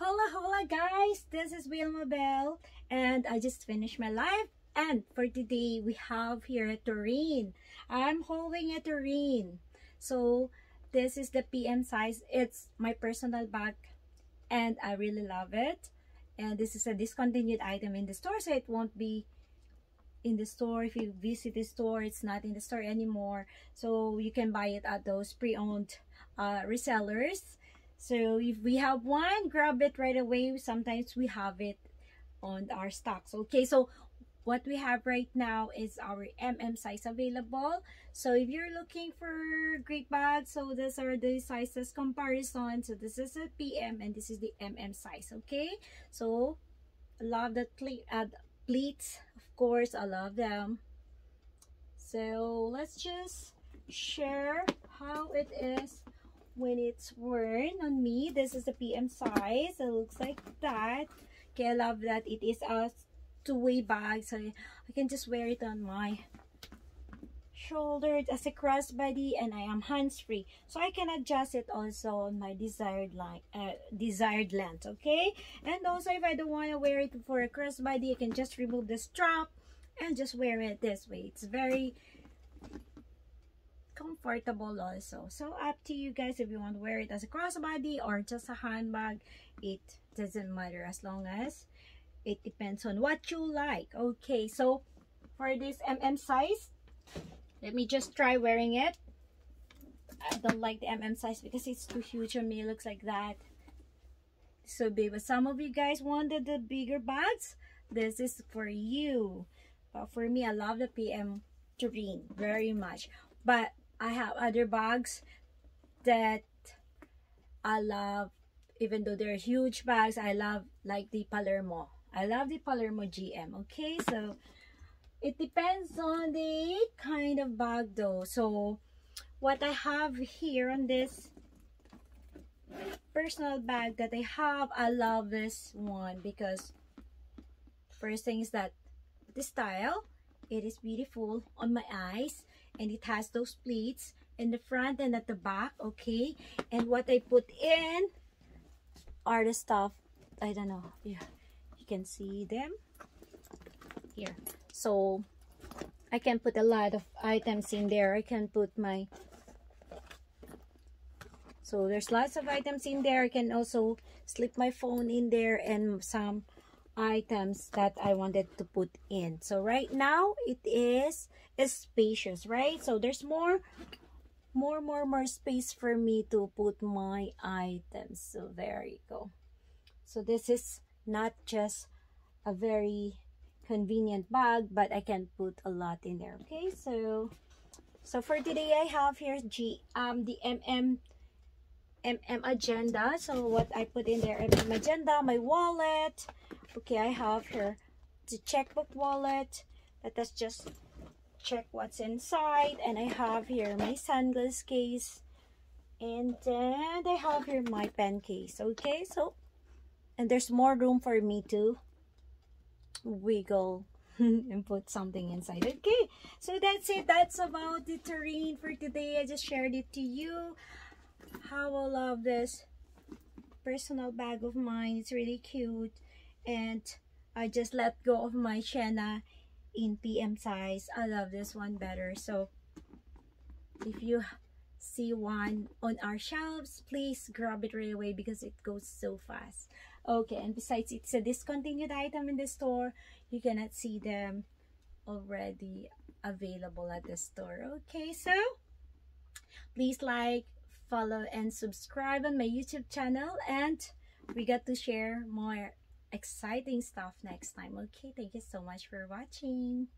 Hola, hola guys! This is Wilmabelle and I just finished my live and for today we have here a Turenne. I'm holding a Turenne. So this is the PM size. It's my personal bag and I really love it. And this is a discontinued item in the store so it won't be in the store if you visit the store it's not in the store anymore so you can buy it at those pre-owned uh, resellers so if we have one grab it right away. Sometimes we have it on our stocks. Okay so what we have right now is our mm size available. So if you're looking for great bags so these are the sizes comparison. So this is a pm and this is the mm size okay? So love the uh, pleats of course i love them. So let's just share how it is when it's worn on me. This is a PM size. It looks like that. Okay, I love that it is a two-way bag. So I can just wear it on my shoulder as a crossbody and I am hands-free. So I can adjust it also on my desired line, uh, desired length, okay? And also if I don't want to wear it for a crossbody, I can just remove the strap and just wear it this way. It's very comfortable also. So up to you guys if you want to wear it as a crossbody or just a handbag. It doesn't matter as long as it depends on what you like. Okay so for this mm size let me just try wearing it. I don't like the mm size because it's too huge on me. It looks like that. So but some of you guys wanted the bigger bags. This is for you. But for me i love the pm Turenne very much. But I have other bags that I love even though they're huge bags I love like the Palermo. I love the Palermo GM okay? So it depends on the kind of bag though. So what I have here on this personal bag that I have I love this one because first thing is that the style it is beautiful on my eyes and it has those pleats in the front and at the back okay? And what I put in are the stuff I don't know yeah you can see them here. So I can put a lot of items in there. I can put my so there's lots of items in there. I can also slip my phone in there and some items that I wanted to put in. So right now it is, is spacious, right? So there's more, more, more, more space for me to put my items. So there you go. So this is not just a very convenient bag, but I can put a lot in there. Okay, so so for today I have here G um the MM MM agenda. So what I put in there, MM agenda, my wallet, okay i have here the checkbook wallet. Let us just check what's inside. And i have here my sunglass case. And then i have here my pen case okay? So and there's more room for me to wiggle and put something inside okay? So that's it. That's about the Turenne for today. I just shared it to you. How i love this personal bag of mine. It's really cute and I just let go of my Sienna in PM size. I love this one better. So if you see one on our shelves, please grab it right away because it goes so fast. Okay, and besides it's a discontinued item in the store, you cannot see them already available at the store. Okay, so please like, follow, and subscribe on my YouTube channel and we got to share more exciting stuff next time. Okay, thank you so much for watching.